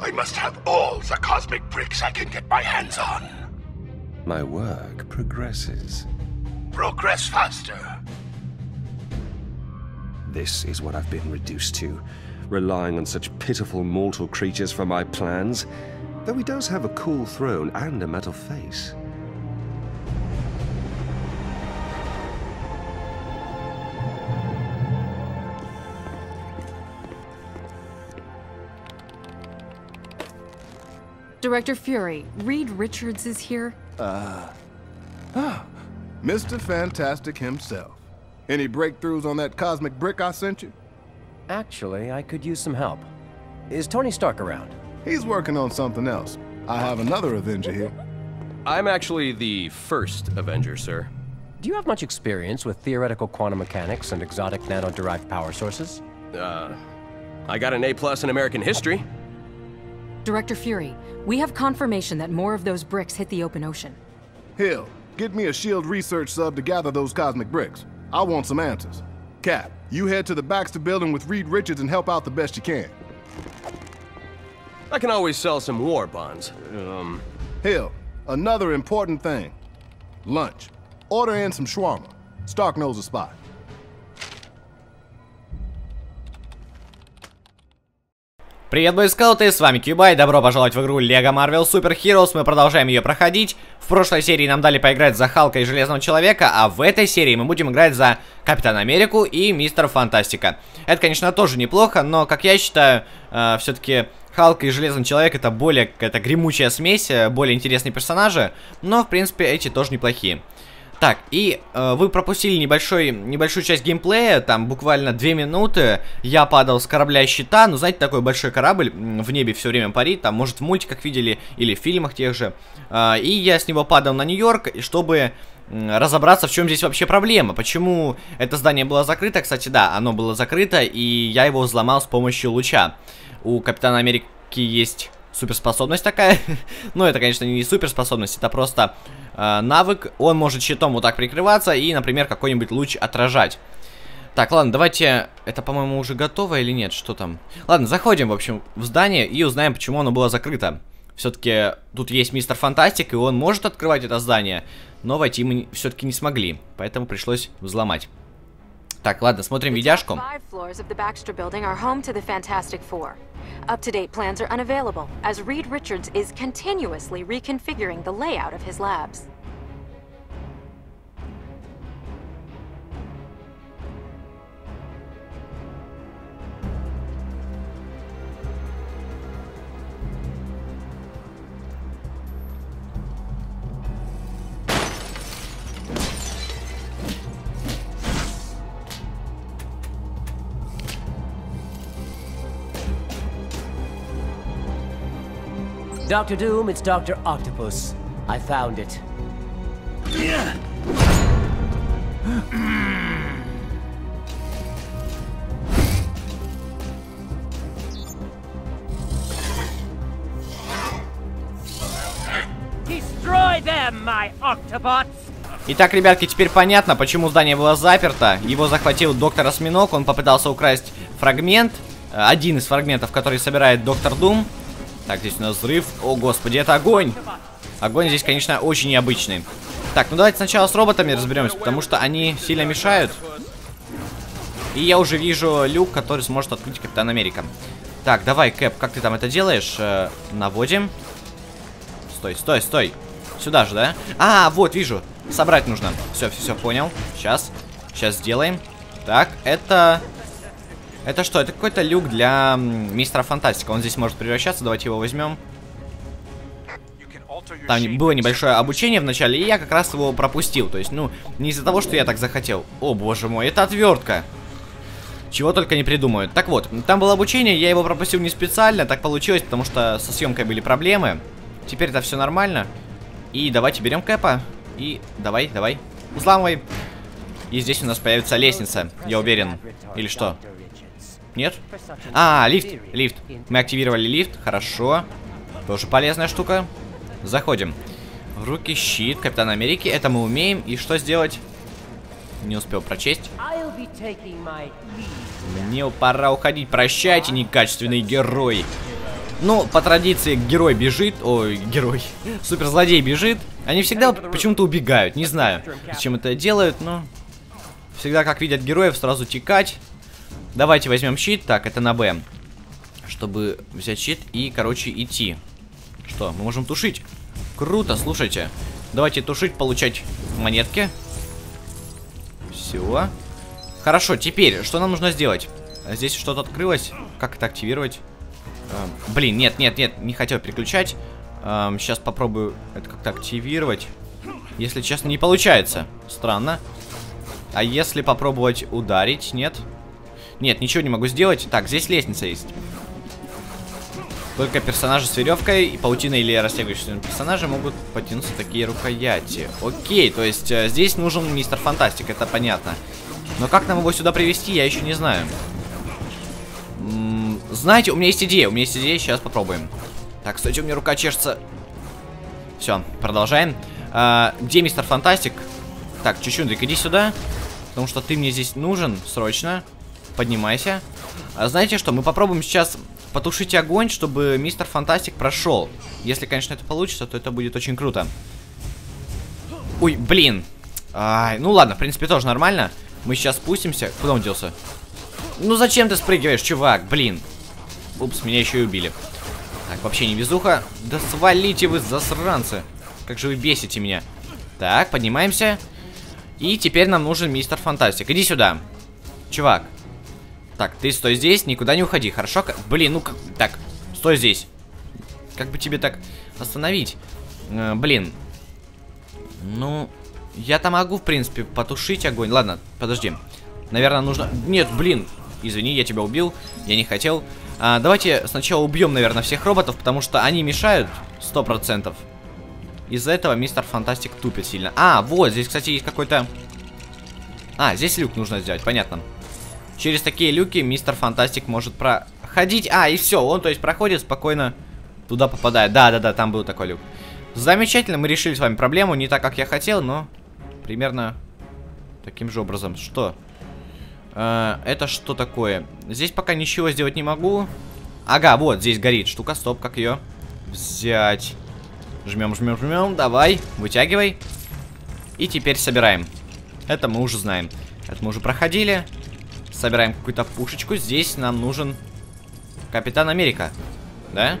I must have all the cosmic bricks I can get my hands on. My work progresses. Progress faster. This is what I've been reduced to, relying on such pitiful mortal creatures for my plans. Though he does have a cool throne and a metal face. Director Fury, Reed Richards is here. Ah. Mr. Fantastic himself. Any breakthroughs on that cosmic brick I sent you? Actually, I could use some help. Is Tony Stark around? He's working on something else. I have another Avenger here. I'm actually the first Avenger, sir. Do you have much experience with theoretical quantum mechanics and exotic nano-derived power sources? Uh, I got an A plus in American history. Director Fury, we have confirmation that more of those bricks hit the open ocean. Hill, get me a SHIELD research sub to gather those cosmic bricks. I want some answers. Cap, you head to the Baxter building with Reed Richards and help out the best you can. I can always sell some war bonds. Um, Hill, another important thing. Lunch. Order in some shawarma. Stark knows a spot. Привет, бойскауты, с вами Кьюбай, добро пожаловать в игру LEGO Marvel Super Heroes, мы продолжаем ее проходить. В прошлой серии нам дали поиграть за Халка и Железного Человека, а в этой серии мы будем играть за Капитана Америку и Мистер Фантастика. Это, конечно, тоже неплохо, но, как я считаю, э, все-таки Халк и Железный Человек это более какая-то гремучая смесь, э, более интересные персонажи, но, в принципе, эти тоже неплохие. Так, и э, вы пропустили небольшой, небольшую часть геймплея, там буквально 2 минуты, я падал с корабля щита, ну знаете, такой большой корабль в небе все время парит, там, может, в мультиках видели, или в фильмах тех же, э, и я с него падал на Нью-Йорк, чтобы разобраться, в чем здесь вообще проблема, почему это здание было закрыто, кстати, да, оно было закрыто, и я его взломал с помощью луча. У Капитана Америки есть суперспособность такая. Но это, конечно, не суперспособность, это просто э, навык. Он может щитом вот так прикрываться и, например, какой-нибудь луч отражать. Так, ладно, давайте... Это, по-моему, уже готово или нет? Что там? Ладно, заходим, в общем, в здание и узнаем, почему оно было закрыто. Все-таки тут есть мистер Фантастик, и он может открывать это здание, но войти мы все-таки не смогли, поэтому пришлось взломать. Так, ладно, смотрим видяшку. Up-to-date plans are unavailable, as Reed Richards is continuously reconfiguring the layout of his labs. Doctor Doom, it's Dr. Octopus. I found it. Destroy them, my Octobots! Итак, ребятки, теперь понятно, почему здание было заперто. Его захватил доктор Осьминог, он попытался украсть фрагмент. э, Один из фрагментов, который собирает доктор Дум. Так, здесь у нас взрыв. О, господи, это огонь. Огонь здесь, конечно, очень необычный. Так, ну давайте сначала с роботами разберемся, потому что они сильно мешают. И я уже вижу люк, который сможет открыть Капитан Америка. Так, давай, Кэп, как ты там это делаешь? Э, наводим. Стой, стой, стой. Сюда же, да? А, вот, вижу. Собрать нужно. Все, все, все, понял. Сейчас. Сейчас сделаем. Так, это... Это что? Это какой-то люк для мистера Фантастика. Он здесь может превращаться. Давайте его возьмем. Там было небольшое обучение в начале, и я как раз его пропустил. То есть, ну, не из-за того, что я так захотел. О, боже мой, это отвертка. Чего только не придумают. Так вот, там было обучение, я его пропустил не специально, так получилось, потому что со съемкой были проблемы. Теперь это все нормально. И давайте берем Кэпа. И давай, давай. Взламывай. И здесь у нас появится лестница, я уверен. Или что? Нет? А, лифт, лифт. Мы активировали лифт, хорошо. Тоже полезная штука. Заходим. В руки щит, Капитан Америки. Это мы умеем. И что сделать? Не успел прочесть. Мне пора уходить. Прощайте, некачественный герой. Ну, по традиции, герой бежит, ой, герой, суперзлодей бежит. Они всегда почему-то убегают, не знаю, зачем это делают, но... Всегда, как видят героев, сразу текать. Давайте возьмем щит, так, это на Б. Чтобы взять щит и, короче, идти. Что, мы можем тушить? Круто, слушайте. Давайте тушить, получать монетки. Все. Хорошо, теперь, что нам нужно сделать? Здесь что-то открылось. Как это активировать? Эм, блин, нет, нет, нет, не хотел переключать. Эм, сейчас попробую это как-то активировать. Если честно, не получается. Странно. А если попробовать ударить? Нет? Нет, ничего не могу сделать. Так, здесь лестница есть. Только персонажи с веревкой, и паутиной или растягивающиеся персонажи могут потянуться такие рукояти. Окей, то есть э, здесь нужен мистер Фантастик, это понятно. Но как нам его сюда привести, я еще не знаю. М -м знаете, у меня есть идея, у меня есть идея, сейчас попробуем. Так, кстати, у меня рука чешется. Все, продолжаем. А, где мистер Фантастик? Так, Чучундик, иди сюда. Потому что ты мне здесь нужен срочно. Поднимайся. А, знаете что, мы попробуем сейчас Потушите огонь, чтобы мистер Фантастик прошел. Если, конечно, это получится, то это будет очень круто. Ой, блин. Ай, ну ладно, в принципе, тоже нормально. Мы сейчас спустимся. Куда он делся? Ну зачем ты спрыгиваешь, чувак? Блин. Упс, меня еще и убили. Так, вообще не везуха. Да свалите вы, засранцы. Как же вы бесите меня. Так, поднимаемся. И теперь нам нужен мистер Фантастик. Иди сюда. Чувак, так, ты стой здесь, никуда не уходи, хорошо? Блин, ну как... Так, стой здесь. Как бы тебе так остановить? Э, блин. Ну, я-то могу, в принципе, потушить огонь. Ладно, подожди. Наверное, нужно... Нет, блин. Извини, я тебя убил. Я не хотел. А, давайте сначала убьем, наверное, всех роботов, потому что они мешают. Сто процентов. Из-за этого мистер Фантастик тупит сильно. А, вот, здесь, кстати, есть какой-то... А, здесь люк нужно сделать, понятно. Через такие люки мистер Фантастик может проходить. А, и все, он, то есть, проходит спокойно туда попадает. Да-да-да, там был такой люк. Замечательно, мы решили с вами проблему. Не так, как я хотел, но примерно таким же образом. Что? Э, это что такое? Здесь пока ничего сделать не могу. Ага, вот, здесь горит штука. Стоп, как ее взять? Жмем, жмем, жмем. Давай, вытягивай. И теперь собираем. Это мы уже знаем. Это мы уже проходили. Собираем какую-то пушечку. Здесь нам нужен Капитан Америка. Да?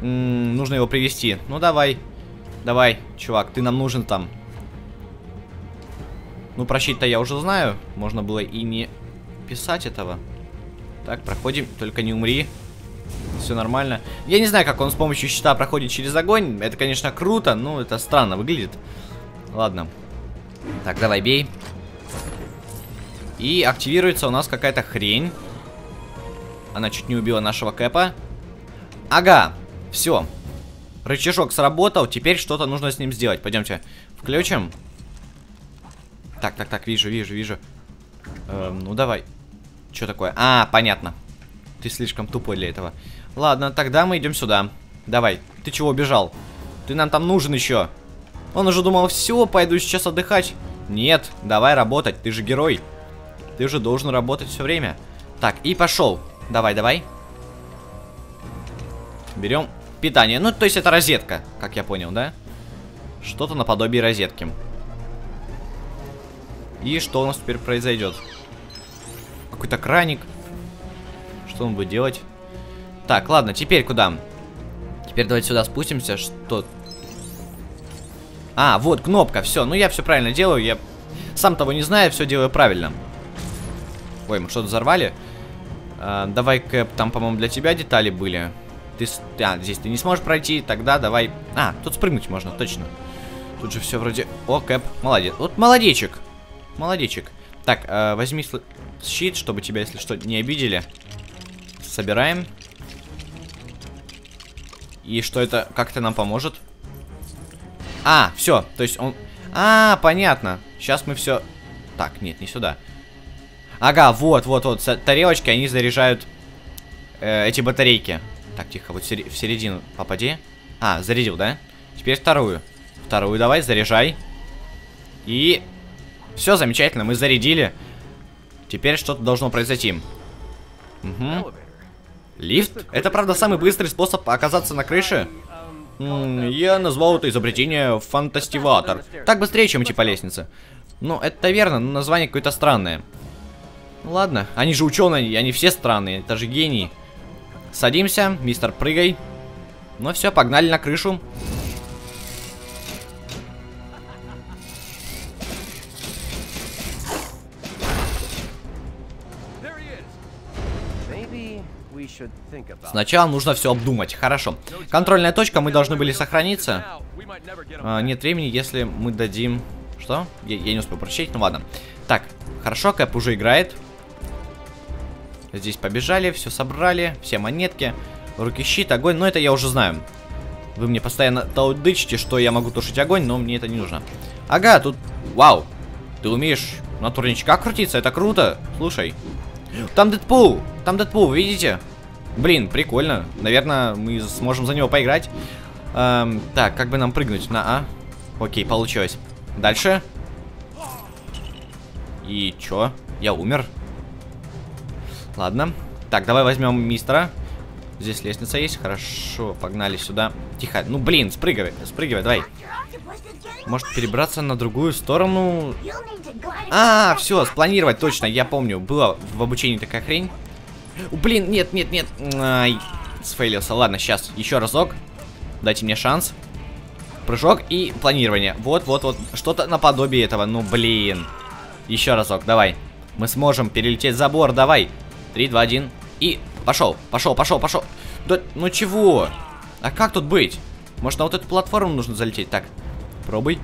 М -м, нужно его привести. Ну, давай. Давай, чувак, ты нам нужен там. Ну, про щит-то я уже знаю. Можно было и не писать этого. Так, проходим. Только не умри. Все нормально. Я не знаю, как он с помощью щита проходит через огонь. Это, конечно, круто, но это странно выглядит. Ладно. Так, давай, бей. И активируется у нас какая-то хрень. Она чуть не убила нашего Кэпа. Ага, все. Рычажок сработал, теперь что-то нужно с ним сделать. Пойдемте, включим. Так, так, так, вижу, вижу, вижу. Эм, ну давай. Что такое? А, понятно. Ты слишком тупой для этого. Ладно, тогда мы идем сюда. Давай. Ты чего убежал? Ты нам там нужен еще. Он уже думал, все, пойду сейчас отдыхать. Нет, давай работать, ты же герой. Ты же должен работать все время. Так, и пошел. Давай, давай. Берем питание. Ну, то есть это розетка, как я понял, да? Что-то наподобие розетки. И что у нас теперь произойдет? Какой-то краник. Что он будет делать? Так, ладно, теперь куда? Теперь давайте сюда спустимся. Что? А, вот кнопка, все. Ну, я все правильно делаю. Я сам того не знаю, все делаю правильно. Ой, мы что-то взорвали. А, давай, Кэп, там, по-моему, для тебя детали были. Ты... А, здесь ты не сможешь пройти, тогда давай... А, тут спрыгнуть можно, точно. Тут же все вроде... О, Кэп, молодец. Вот молодечек. Молодечек. Так, э, возьми щит, чтобы тебя, если что, не обидели. Собираем. И что это, как это нам поможет? А, все, то есть он... А, понятно. Сейчас мы все... Так, нет, не сюда. Ага, вот, вот, вот, тарелочки, они заряжают э, эти батарейки. Так, тихо, вот в середину попади. А, зарядил, да? Теперь вторую. Вторую давай, заряжай. И... Все, замечательно, мы зарядили. Теперь что-то должно произойти. Угу. Лифт? Это, правда, самый быстрый способ оказаться на крыше? М, я назвал это изобретение фантастиватор. Так быстрее, чем идти по лестнице. Ну, это верно, но название какое-то странное. Ну, ладно, они же ученые, они все странные, это же гении. Садимся, мистер, прыгай. Ну все, погнали на крышу. Сначала нужно все обдумать. Хорошо. Контрольная точка, мы должны были сохраниться. А, нет времени, если мы дадим... Что? Я, я не успел прочесть, ну ладно. Так, хорошо, Кэп уже играет. Здесь побежали, все собрали, все монетки. Руки щит, огонь, но это я уже знаю. Вы мне постоянно таудычите, что я могу тушить огонь, но мне это не нужно. Ага, тут... Вау! Ты умеешь на турничках крутиться, это круто. Слушай. Там Дэдпул! Там Дэдпул, видите? Блин, прикольно. Наверное, мы сможем за него поиграть. Эм, так, как бы нам прыгнуть на А? Окей, получилось. Дальше. И чё? Я умер. Ладно. Так, давай возьмем мистера. Здесь лестница есть. Хорошо, погнали сюда. Тихо. Ну, блин, спрыгивай. Спрыгивай, давай. Может перебраться на другую сторону? А, все, спланировать точно. Я помню, была в обучении такая хрень. Блин, нет, нет, нет. Ай, сфейлился. Ладно, сейчас еще разок. Дайте мне шанс. Прыжок и планирование. Вот, вот, вот. Что-то наподобие этого. Ну, блин. Еще разок, давай. Мы сможем перелететь забор, давай. Три, два, один. И пошел, пошел, пошел, пошел. Да, ну чего? А как тут быть? Может, на вот эту платформу нужно залететь? Так, пробуй.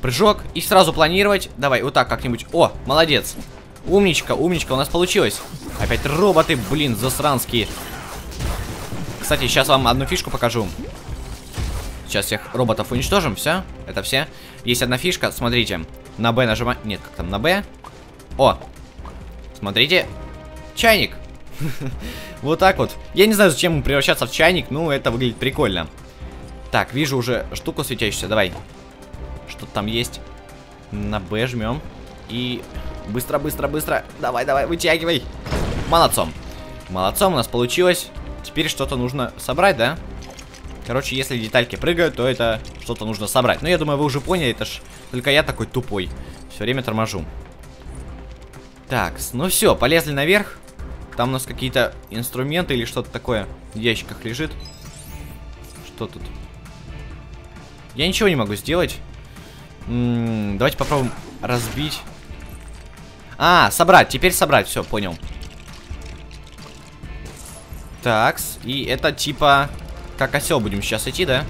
Прыжок и сразу планировать. Давай, вот так как-нибудь. О, молодец. Умничка, умничка, у нас получилось. Опять роботы, блин, засранские. Кстати, сейчас вам одну фишку покажу. Сейчас всех роботов уничтожим, все. Это все. Есть одна фишка, смотрите. На Б нажимаем. Нет, как там, на Б. О, смотрите. Чайник. Вот так вот. Я не знаю, зачем превращаться в чайник, но это выглядит прикольно. Так, вижу уже штуку светящуюся, давай. Что там есть? На Б жмем. И быстро, быстро, быстро. Давай, давай, вытягивай. Молодцом. Молодцом, у нас получилось. Теперь что-то нужно собрать, да? Короче, если детальки прыгают, то это что-то нужно собрать. Ну, я думаю, вы уже поняли, это ж только я такой тупой. Все время торможу. Так, ну все, полезли наверх. Там у нас какие-то инструменты или что-то такое в ящиках лежит. Что тут? Я ничего не могу сделать. М -м, давайте попробуем разбить. А, собрать. Теперь собрать. Все, понял. Такс. И это типа... Как осел будем сейчас идти, да?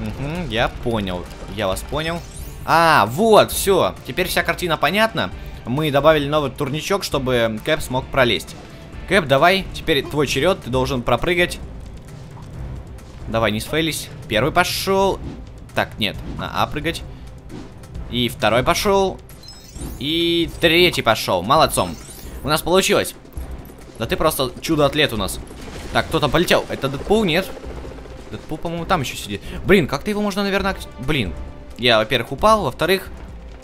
Угу, я понял. Я вас понял. А, вот, все. Теперь вся картина понятна. Мы добавили новый турничок, чтобы Кэп смог пролезть. Кэп, давай. Теперь твой черед. Ты должен пропрыгать. Давай, не сфейлись. Первый пошел. Так, нет. На А прыгать. И второй пошел. И третий пошел. Молодцом. У нас получилось. Да ты просто чудо-атлет у нас. Так, кто там полетел? Это Дэдпул? Нет. Дэдпул, по-моему, там еще сидит. Блин, как-то его можно, наверное... Блин. Я, во-первых, упал. Во-вторых,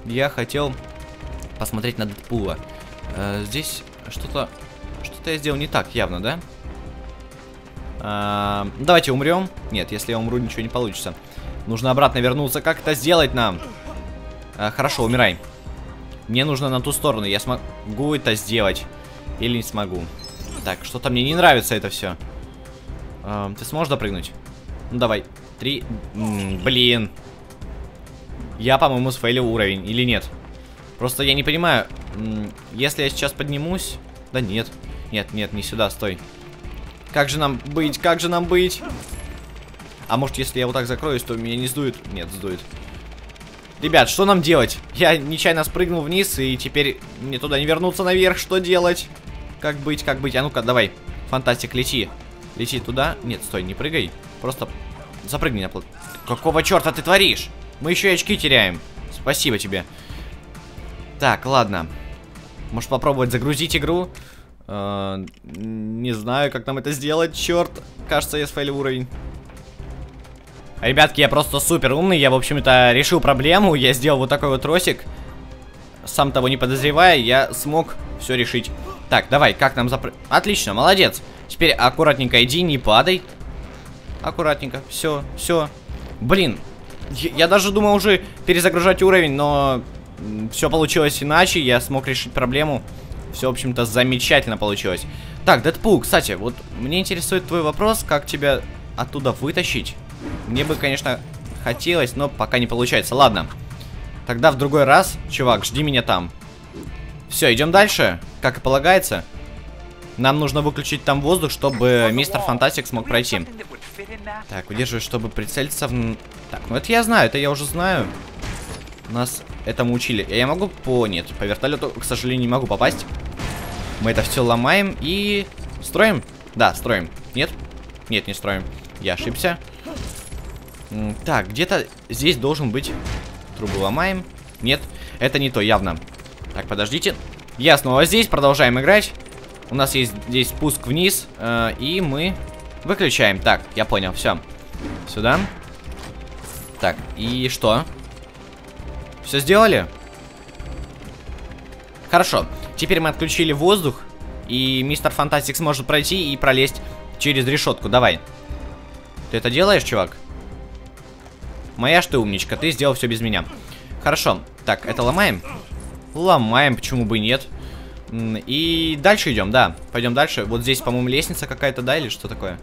я хотел посмотреть на Дэдпула. Э, здесь что-то... Что-то я сделал не так, явно, да? А, давайте умрем. Нет, если я умру, ничего не получится. Нужно обратно вернуться. Как это сделать нам? А, хорошо, умирай. Мне нужно на ту сторону. Я смогу это сделать. Или не смогу. Так, что-то мне не нравится это все. А, ты сможешь допрыгнуть? Ну, давай. Три. М -м, блин. Я, по-моему, сфейлил уровень. Или нет? Просто я не понимаю. Если я сейчас поднимусь... Да нет. Нет, нет, не сюда, стой. Как же нам быть? Как же нам быть? А может, если я вот так закроюсь, то меня не сдует? Нет, сдует. Ребят, что нам делать? Я нечаянно спрыгнул вниз, и теперь мне туда не вернуться наверх. Что делать? Как быть, как быть? А ну-ка, давай. Фантастик, лети. Лети туда. Нет, стой, не прыгай. Просто запрыгни на плот. Какого черта ты творишь? Мы еще и очки теряем. Спасибо тебе. Так, ладно. Может попробовать загрузить игру? Э, не знаю, как нам это сделать. Черт. Кажется, я сфейлил уровень. Ребятки, я просто супер умный. Я, в общем-то, решил проблему. Я сделал вот такой вот тросик. Сам того не подозревая, я смог все решить. Так, давай, как нам запры... Отлично, молодец. Теперь аккуратненько иди, не падай. Аккуратненько. Все, все. Блин, я, я даже думал уже перезагружать уровень, но все получилось иначе. Я смог решить проблему. Все, в общем-то, замечательно получилось. Так, Дэдпул, кстати, вот мне интересует твой вопрос, как тебя оттуда вытащить. Мне бы, конечно, хотелось, но пока не получается. Ладно. Тогда в другой раз, чувак, жди меня там. Все, идем дальше. Как и полагается. Нам нужно выключить там воздух, чтобы мистер Фантастик смог пройти. Так, удерживай, чтобы прицелиться в... Так, ну это я знаю, это я уже знаю. Нас этому учили. Я могу по... Нет, по вертолету, к сожалению, не могу попасть. Мы это все ломаем и... Строим? Да, строим. Нет? Нет, не строим. Я ошибся. Так, где-то здесь должен быть... Трубу ломаем. Нет, это не то, явно. Так, подождите. Я снова здесь, продолжаем играть. У нас есть здесь спуск вниз, э, и мы выключаем. Так, я понял, все. Сюда. Так, и что? Все сделали? Хорошо. Теперь мы отключили воздух, и мистер Фантастик сможет пройти и пролезть через решетку. Давай. Ты это делаешь, чувак? Моя ж ты умничка, ты сделал все без меня. Хорошо. Так, это ломаем? Ломаем, почему бы нет. И дальше идем, да. Пойдем дальше. Вот здесь, по-моему, лестница какая-то, да, или что такое?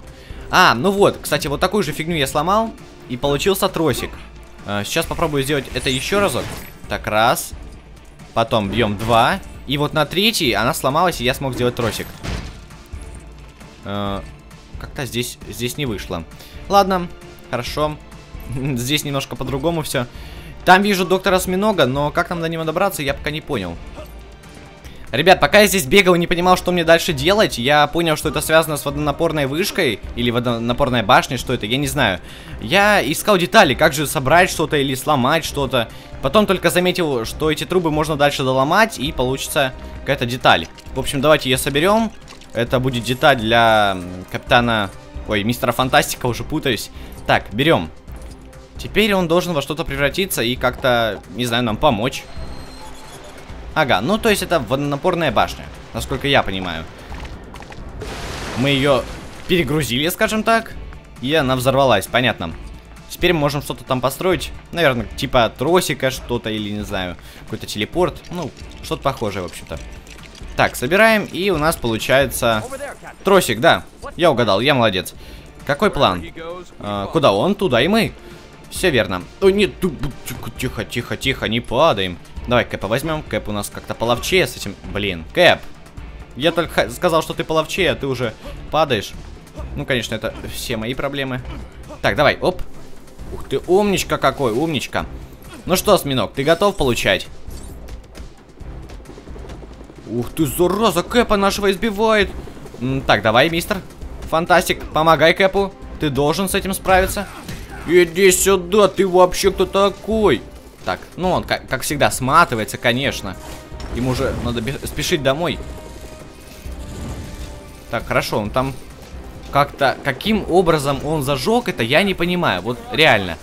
А, ну вот, кстати, вот такую же фигню я сломал, и получился тросик. А, сейчас попробую сделать это еще разок. Так, раз. Потом бьем два. И вот на третий она сломалась, и я смог сделать тросик. А, Как-то здесь, здесь не вышло. Ладно, хорошо. здесь немножко по-другому все. Там вижу доктора Сминога, но как нам до него добраться, я пока не понял. Ребят, пока я здесь бегал и не понимал, что мне дальше делать, я понял, что это связано с водонапорной вышкой или водонапорной башней, что это, я не знаю. Я искал детали, как же собрать что-то или сломать что-то. Потом только заметил, что эти трубы можно дальше доломать и получится какая-то деталь. В общем, давайте ее соберем. Это будет деталь для капитана... Ой, мистера Фантастика, уже путаюсь. Так, берем. Теперь он должен во что-то превратиться и как-то, не знаю, нам помочь. Ага, ну то есть это водонапорная башня, насколько я понимаю. Мы ее перегрузили, скажем так, и она взорвалась, понятно. Теперь мы можем что-то там построить, наверное, типа тросика что-то или, не знаю, какой-то телепорт, ну, что-то похожее, в общем-то. Так, собираем, и у нас получается тросик, да, я угадал, я молодец. Какой план? А, куда он? Туда и мы. Все верно. О, нет, тихо, тихо, тихо, не падаем. Давай Кэпа возьмем. Кэп у нас как-то половчее с этим. Блин, Кэп. Я только сказал, что ты половчее, а ты уже падаешь. Ну, конечно, это все мои проблемы. Так, давай, оп. Ух ты, умничка какой, умничка. Ну что, Сминок, ты готов получать? Ух ты, зараза, Кэпа нашего избивает. Так, давай, мистер. Фантастик, помогай Кэпу. Ты должен с этим справиться. Иди сюда, ты вообще кто такой? Так, ну он, как, как всегда, сматывается, конечно. Ему уже надо спешить домой. Так, хорошо, он там как-то... Каким образом он зажег это, я не понимаю. Вот реально.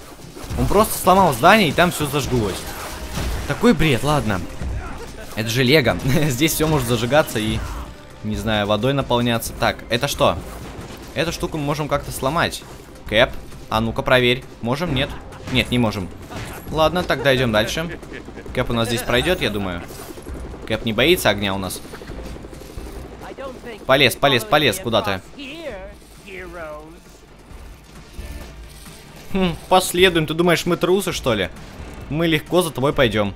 Он просто сломал здание, и там все зажглось. Такой бред, ладно. Это же лего. Здесь все может зажигаться и, не знаю, водой наполняться. Так, это что? Эту штуку мы можем как-то сломать. Кэп, а ну-ка проверь. Можем? Нет? Нет, не можем. Ладно, тогда идем дальше. Кэп у нас здесь пройдет, я думаю. Кэп не боится огня у нас. Полез, полез, полез куда-то. Хм, последуем. Ты думаешь, мы трусы, что ли? Мы легко за тобой пойдем.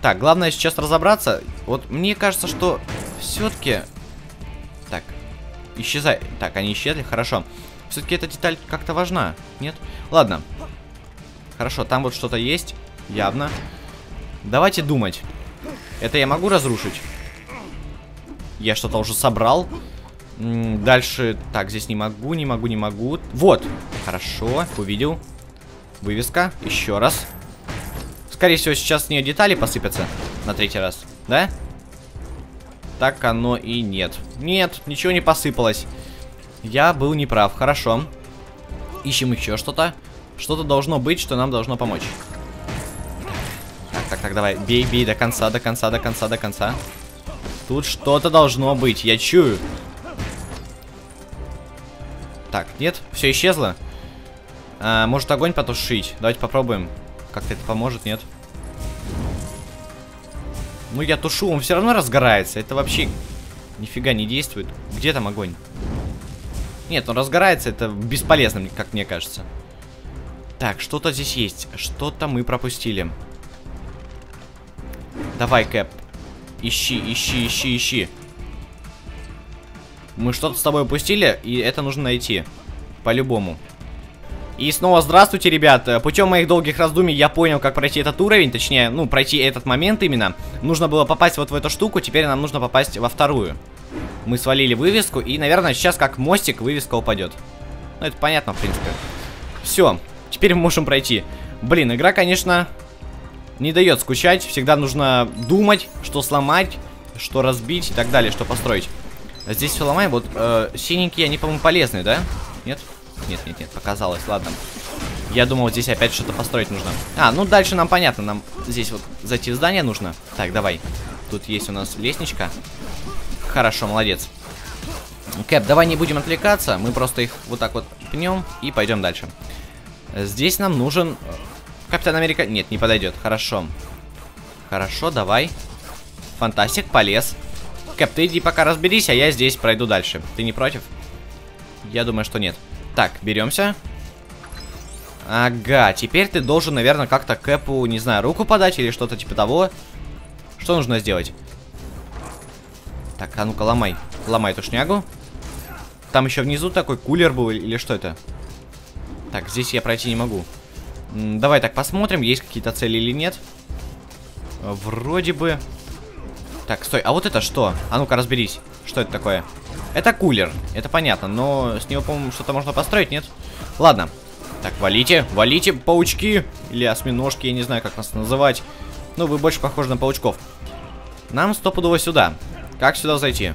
Так, главное сейчас разобраться. Вот мне кажется, что все-таки... Так, исчезай. Так, они исчезли, хорошо. Все-таки эта деталь как-то важна, нет? Ладно, Хорошо, там вот что-то есть, явно. Давайте думать. Это я могу разрушить? Я что-то уже собрал. дальше... Так, здесь не могу, не могу, не могу. Вот. Хорошо, увидел. Вывеска. Еще раз. Скорее всего, сейчас с нее детали посыпятся на третий раз. Да? Так оно и нет. Нет, ничего не посыпалось. Я был неправ. Хорошо. Ищем еще что-то. Что-то должно быть, что нам должно помочь. Так, так, так, давай. Бей, бей до конца, до конца, до конца, до конца. Тут что-то должно быть, я чую. Так, нет, все исчезло. А, может огонь потушить? Давайте попробуем. Как-то это поможет, нет? Ну я тушу, он все равно разгорается. Это вообще нифига не действует. Где там огонь? Нет, он разгорается, это бесполезно, как мне кажется. Так, что-то здесь есть. Что-то мы пропустили. Давай, Кэп. Ищи, ищи, ищи, ищи. Мы что-то с тобой упустили, и это нужно найти. По-любому. И снова здравствуйте, ребят. Путем моих долгих раздумий я понял, как пройти этот уровень, точнее, ну, пройти этот момент именно. Нужно было попасть вот в эту штуку, теперь нам нужно попасть во вторую. Мы свалили вывеску, и, наверное, сейчас как мостик вывеска упадет. Ну, это понятно, в принципе. Все, теперь мы можем пройти. Блин, игра, конечно, не дает скучать. Всегда нужно думать, что сломать, что разбить и так далее, что построить. Здесь все ломаем. Вот э, синенькие, они, по-моему, полезные, да? Нет? Нет, нет, нет, показалось, ладно. Я думал, здесь опять что-то построить нужно. А, ну дальше нам понятно, нам здесь вот зайти в здание нужно. Так, давай. Тут есть у нас лестничка. Хорошо, молодец. Кэп, давай не будем отвлекаться, мы просто их вот так вот пнем и пойдем дальше. Здесь нам нужен... Э, Капитан Америка... Нет, не подойдет, хорошо. Хорошо, давай. Фантастик, полез. Кэп, ты иди пока разберись, а я здесь пройду дальше. Ты не против? Я думаю, что нет. Так, беремся. Ага, теперь ты должен, наверное, как-то Кэпу, не знаю, руку подать или что-то типа того. Что нужно сделать? Так, а ну-ка, ломай. Ломай эту шнягу. Там еще внизу такой кулер был, или что это? Так, здесь я пройти не могу. М давай так посмотрим, есть какие-то цели или нет. Вроде бы... Так, стой, а вот это что? А ну-ка, разберись. Что это такое? Это кулер, это понятно, но с него, по-моему, что-то можно построить, нет? Ладно. Так, валите, валите, паучки. Или осьминожки, я не знаю, как нас называть. Ну, вы больше похожи на паучков. Нам стопудово сюда. Как сюда зайти?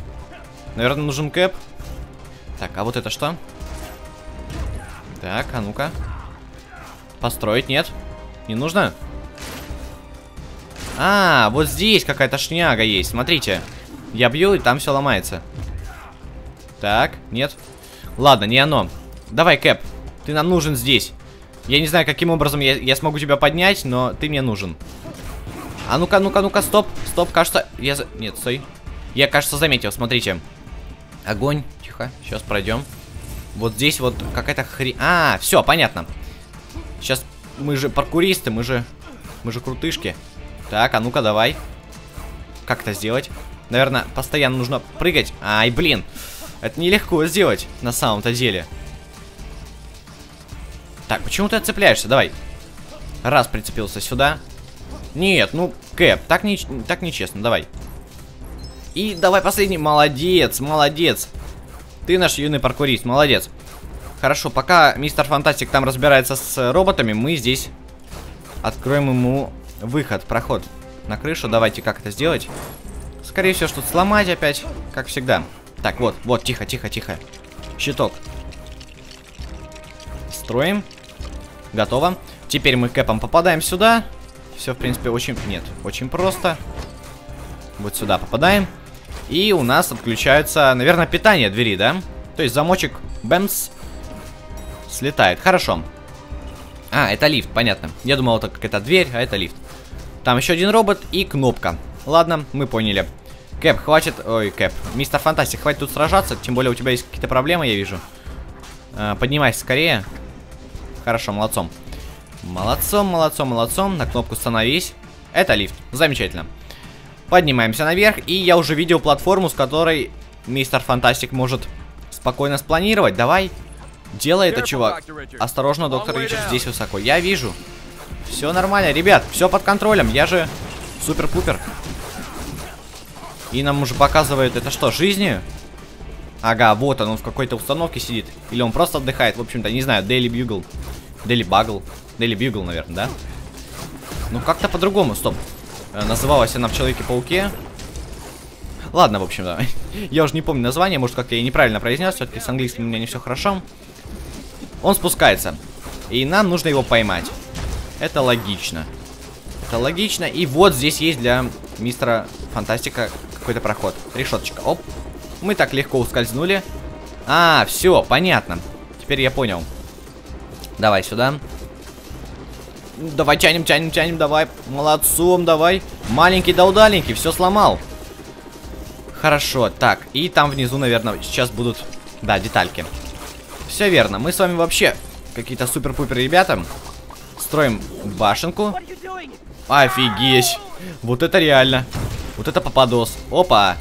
Наверное, нужен кэп. Так, а вот это что? Так, а ну-ка. Построить, нет? Не нужно? А, вот здесь какая-то шняга есть, смотрите. Я бью, и там все ломается. Так, нет. Ладно, не оно. Давай, Кэп, ты нам нужен здесь. Я не знаю, каким образом я, я смогу тебя поднять, но ты мне нужен. А ну-ка, ну-ка, ну-ка, стоп, стоп, кажется, я... За... Нет, стой. Я, кажется, заметил, смотрите. Огонь, тихо, сейчас пройдем. Вот здесь вот какая-то хрень... А, все, понятно. Сейчас мы же паркуристы, мы же... Мы же крутышки. Так, а ну-ка, давай. Как это сделать? Наверное, постоянно нужно прыгать. Ай, блин. Это нелегко сделать, на самом-то деле. Так, почему ты отцепляешься? Давай. Раз прицепился сюда. Нет, ну, Кэп, так, не, так нечестно, давай. И давай последний. Молодец, молодец. Ты наш юный паркурист, молодец. Хорошо, пока мистер Фантастик там разбирается с роботами, мы здесь откроем ему Выход, проход на крышу. Давайте как это сделать. Скорее всего, что-то сломать опять, как всегда. Так, вот, вот, тихо, тихо, тихо. Щиток. Строим. Готово. Теперь мы кэпом попадаем сюда. Все, в принципе, очень... Нет, очень просто. Вот сюда попадаем. И у нас отключается, наверное, питание двери, да? То есть замочек бэмс слетает. Хорошо. А, это лифт, понятно. Я думал, это какая-то дверь, а это лифт. Там еще один робот и кнопка. Ладно, мы поняли. Кэп, хватит... Ой, Кэп. Мистер Фантастик, хватит тут сражаться. Тем более у тебя есть какие-то проблемы, я вижу. А, поднимайся скорее. Хорошо, молодцом. Молодцом, молодцом, молодцом. На кнопку становись. Это лифт. Замечательно. Поднимаемся наверх. И я уже видел платформу, с которой мистер Фантастик может спокойно спланировать. Давай. Делай это, чувак. Осторожно, доктор Ричард здесь высоко. Я вижу. Все нормально, ребят, все под контролем. Я же супер-пупер. И нам уже показывает, это что, жизни? Ага, вот он, он в какой-то установке сидит. Или он просто отдыхает, в общем-то, не знаю, Daily Bugle. Daily Bugle. Daily Bugle, наверное, да? Ну, как-то по-другому, стоп. Э, называлась она в Человеке-пауке. Ладно, в общем, да. я уже не помню название, может, как я неправильно произнес. Все-таки с английским у меня не все хорошо. Он спускается. И нам нужно его поймать. Это логично. Это логично. И вот здесь есть для мистера Фантастика какой-то проход. Решеточка. Оп. Мы так легко ускользнули. А, все, понятно. теперь я понял. Давай сюда. Давай тянем, тянем, тянем, давай. Молодцом, давай. Маленький да удаленький, все сломал. Хорошо, так. И там внизу, наверное, сейчас будут, да, детальки. Все верно. Мы с вами вообще какие-то супер-пупер ребята. Строим башенку. Офигеть. Вот это реально. Вот это попадос. Опа.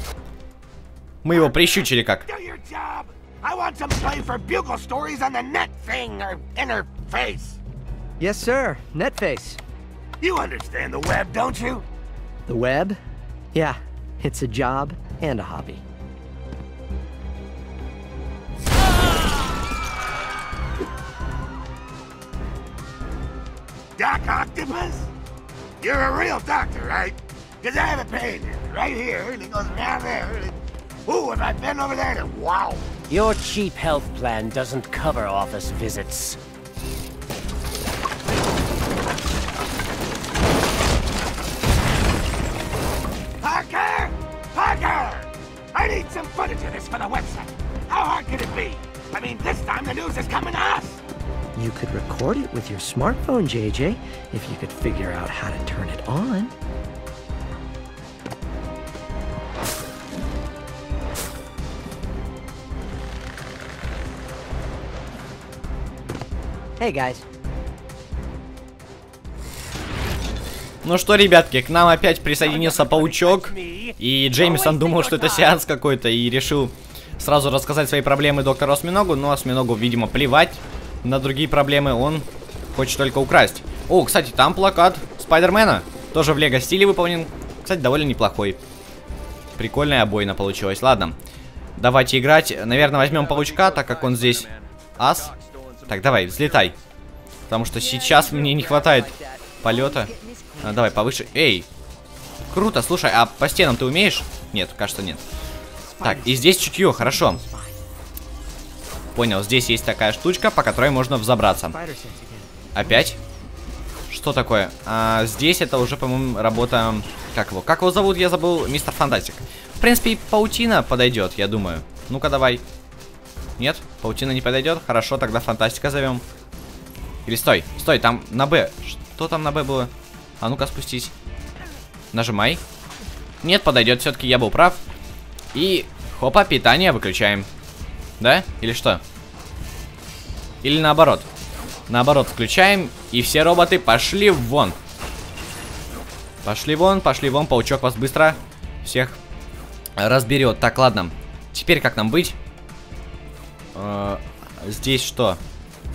Мы его прищучили как. Yes, sir. Netface. You understand the web, don't you? The web? Yeah, it's a job and a hobby. Doc Octopus? You're a real doctor, right? Because I have a pain right here, and it goes around there. And... Ooh, if I bend over there, then wow. Your cheap health plan doesn't cover office visits. Parker! Parker! I need some footage of this for the website. How hard could it be? I mean, this time the news is coming to us. You could record it with your smartphone, JJ, if you could figure out how to turn it on. Hey guys. Ну что, ребятки, к нам опять присоединился паучок. И Джеймисон думал, что это сеанс какой-то, и решил сразу рассказать свои проблемы доктору Осьминогу. Но Осьминогу, видимо, плевать на другие проблемы. Он хочет только украсть. О, кстати, там плакат Спайдермена. Тоже в лего стиле выполнен. Кстати, довольно неплохой. Прикольная обойна получилась. Ладно, давайте играть. Наверное, возьмем паучка, так как он здесь ас. Так, давай, взлетай. Потому что сейчас мне не хватает полета. А, давай, повыше. Эй! Круто, слушай, а по стенам ты умеешь? Нет, кажется, нет. Так, и здесь чутье, хорошо. Понял, здесь есть такая штучка, по которой можно взобраться. Опять? Что такое? А, здесь это уже, по-моему, работа... Как его? Как его зовут? Я забыл. Мистер Фантастик. В принципе, паутина подойдет, я думаю. Ну-ка, давай. Нет? Паутина не подойдет? Хорошо, тогда Фантастика зовем. Или стой, стой, там на Б. Что там на Б было? А ну-ка, спустись. Нажимай. Нет, подойдет, все-таки я был прав. И, хопа, питание выключаем. Да? Или что? Или наоборот? Наоборот, включаем, и все роботы пошли вон. Пошли вон, пошли вон, паучок вас быстро всех разберет. Так, ладно. Теперь как нам быть? Э здесь что?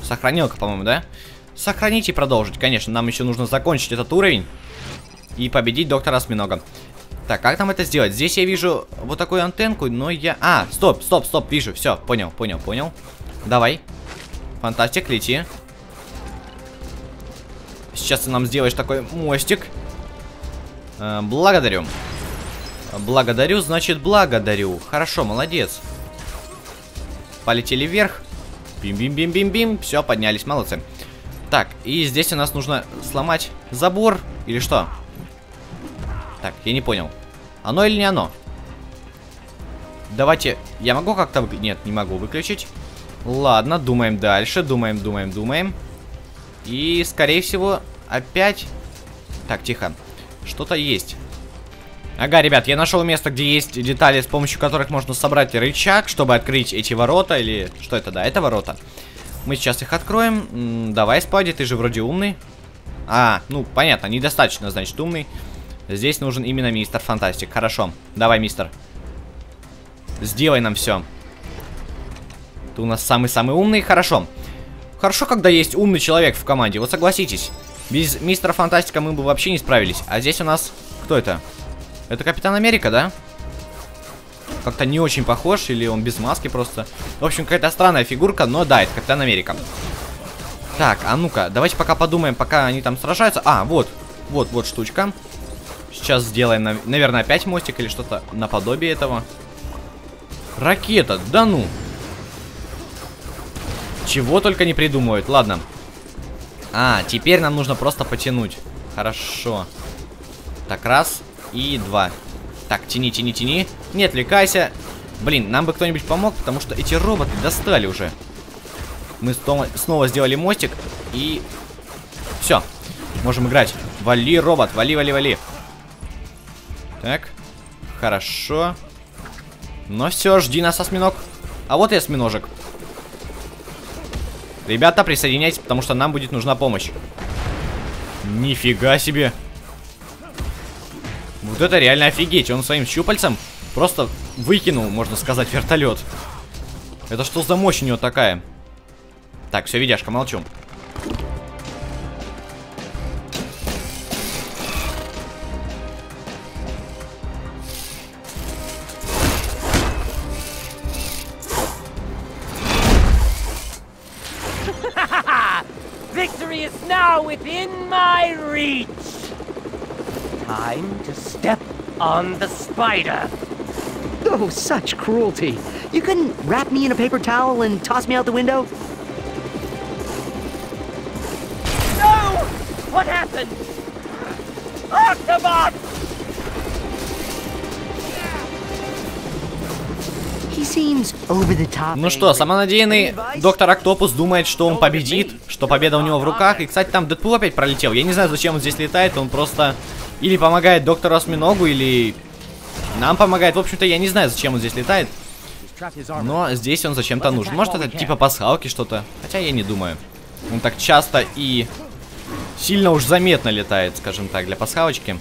Сохранилка, по-моему, да? Сохранить и продолжить, конечно. Нам еще нужно закончить этот уровень. И победить доктора Осьминога. Так, как нам это сделать? Здесь я вижу вот такую антенку, но я... А, стоп, стоп, стоп, вижу, все, понял, понял, понял. Давай. Фантастик, лети. Сейчас ты нам сделаешь такой мостик. Э, благодарю. Благодарю, значит благодарю. Хорошо, молодец. Полетели вверх. Бим-бим-бим-бим-бим. Все, поднялись, молодцы. Так, и здесь у нас нужно сломать забор. Или что? Так, я не понял. Оно или не оно? Давайте... Я могу как-то... Вы... Нет, не могу выключить. Ладно, думаем дальше. Думаем, думаем, думаем. И, скорее всего, опять... Так, тихо. Что-то есть. Ага, ребят, я нашел место, где есть детали, с помощью которых можно собрать рычаг, чтобы открыть эти ворота, или... Что это, да, это ворота. Мы сейчас их откроем. М -м, давай, Спади, ты же вроде умный. А, ну, понятно, недостаточно, значит, умный. Здесь нужен именно мистер Фантастик. Хорошо, давай, мистер. Сделай нам все. Ты у нас самый-самый умный, хорошо. Хорошо, когда есть умный человек в команде, вот согласитесь. Без мистера Фантастика мы бы вообще не справились. А здесь у нас... Кто это? Это Капитан Америка, да? Как-то не очень похож, или он без маски просто. В общем, какая-то странная фигурка, но да, это Капитан Америка. Так, а ну-ка, давайте пока подумаем, пока они там сражаются. А, вот, вот, вот штучка. Сейчас сделаем, наверное, опять мостик или что-то наподобие этого. Ракета, да ну. Чего только не придумывают, ладно. А, теперь нам нужно просто потянуть. Хорошо. Так, раз и два. Так, тяни, тяни, тяни. Не отвлекайся. Блин, нам бы кто-нибудь помог, потому что эти роботы достали уже. Мы снова сделали мостик. И... Все. Можем играть. Вали, робот. Вали, вали, вали. Так. Хорошо. Но все, жди нас, осьминог. А вот и осьминожек. Ребята, присоединяйтесь, потому что нам будет нужна помощь. Нифига себе. Вот это реально офигеть. Он своим щупальцем просто выкинул, можно сказать, вертолет. Это что за мощь у него такая? Так, все, видяшка, молчу. Victory is now within my reach. Time to step on the spider. Oh, such cruelty. You couldn't wrap me in a paper towel and toss me out the window? No! What happened? Octobot! He seems over the top. Ну что, самонадеянный доктор Октопус думает, что он победит, что победа у него в руках. И, кстати, там Дэдпул опять пролетел. Я не знаю, зачем он здесь летает. Он просто или помогает доктору Осьминогу, или нам помогает. В общем-то, я не знаю, зачем он здесь летает. Но здесь он зачем-то нужен. Может, это типа пасхалки что-то. Хотя я не думаю. Он так часто и сильно уж заметно летает, скажем так, для пасхалочки.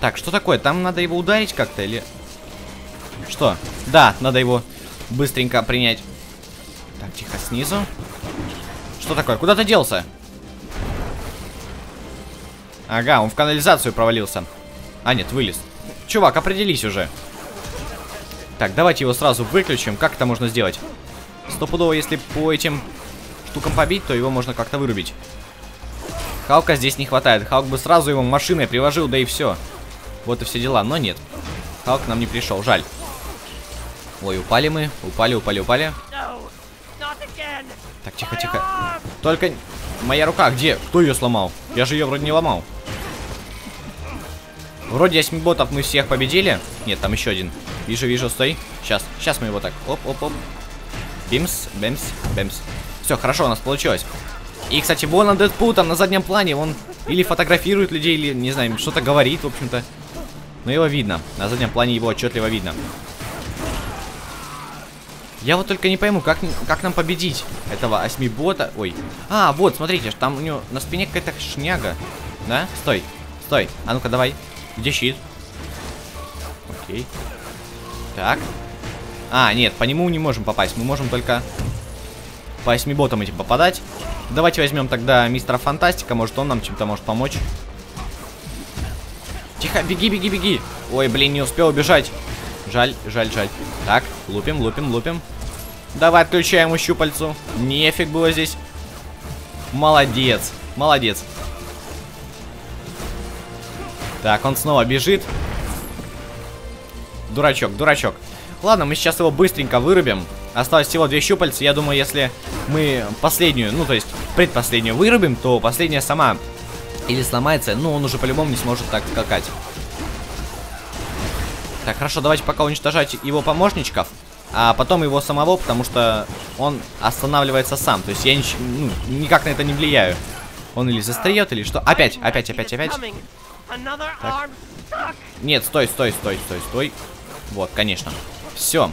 Так, что такое? Там надо его ударить как-то или... Что? Да, надо его быстренько принять. Так, тихо, снизу. Что такое? Куда ты делся? Ага, он в канализацию провалился. А, нет, вылез. Чувак, определись уже. Так, давайте его сразу выключим. Как это можно сделать? Стопудово, если по этим штукам побить, то его можно как-то вырубить. Халка здесь не хватает. Халк бы сразу его машиной приложил, да и все. Вот и все дела, но нет. Халк нам не пришел, жаль. Ой, упали мы. Упали, упали, упали. Так, тихо, тихо. Только моя рука где? Кто ее сломал? Я же ее вроде не ломал. Вроде ботов мы всех победили. Нет, там еще один. Вижу, вижу, стой. Сейчас, сейчас мы его так. Оп, оп, оп. Бимс, бэмс, бэмс. Все, хорошо, у нас получилось. И, кстати, вон на Дэдпул там на заднем плане, он или фотографирует людей, или, не знаю, что-то говорит, в общем-то. Но его видно. На заднем плане его отчетливо видно. Я вот только не пойму, как, как нам победить этого осьмибота. Ой. А, вот, смотрите, там у него на спине какая-то шняга. Да? Стой. Стой. А ну-ка, давай. Где щит? Окей. Так. А, нет, по нему не можем попасть. Мы можем только по осьмиботам этим попадать. Давайте возьмем тогда мистера Фантастика. Может, он нам чем-то может помочь. Тихо, беги, беги, беги. Ой, блин, не успел убежать. Жаль, жаль, жаль. Так, лупим, лупим, лупим. Давай отключаем ему щупальцу. Нефиг было здесь. Молодец, молодец. Так, он снова бежит. Дурачок, дурачок. Ладно, мы сейчас его быстренько вырубим. Осталось всего две щупальца. Я думаю, если мы последнюю, ну, то есть предпоследнюю вырубим, то последняя сама или сломается, ну, он уже по-любому не сможет так скакать. Так, хорошо, давайте пока уничтожать его помощничков, а потом его самого, потому что он останавливается сам. То есть я нич ну, никак на это не влияю. Он или застреет, или что. Опять, опять, опять, опять. Так. Нет, стой, стой, стой, стой, стой. Вот, конечно. Все.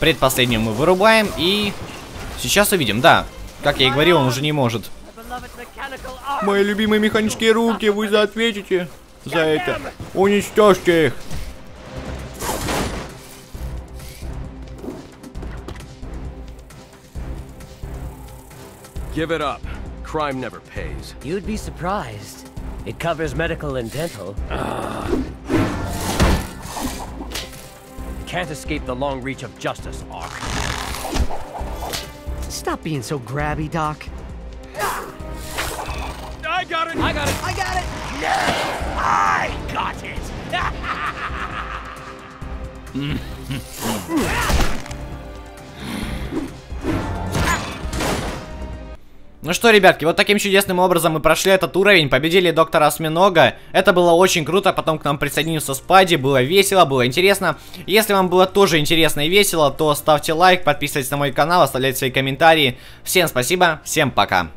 Предпоследнюю мы вырубаем и... Сейчас увидим, да. Как я и говорил, он уже не может. Мои любимые механические руки, вы за ответите за это. Уничтожьте их. Give it up. Crime never pays. You'd be surprised. It covers medical and dental. Can't escape the long reach of justice, Ark. Stop being so grabby, Doc. I got it! I got it! I got it! I got it! Ну что, ребятки, вот таким чудесным образом мы прошли этот уровень, победили доктора Осьминога. Это было очень круто, потом к нам присоединился Спади, было весело, было интересно. Если вам было тоже интересно и весело, то ставьте лайк, подписывайтесь на мой канал, оставляйте свои комментарии. Всем спасибо, всем пока.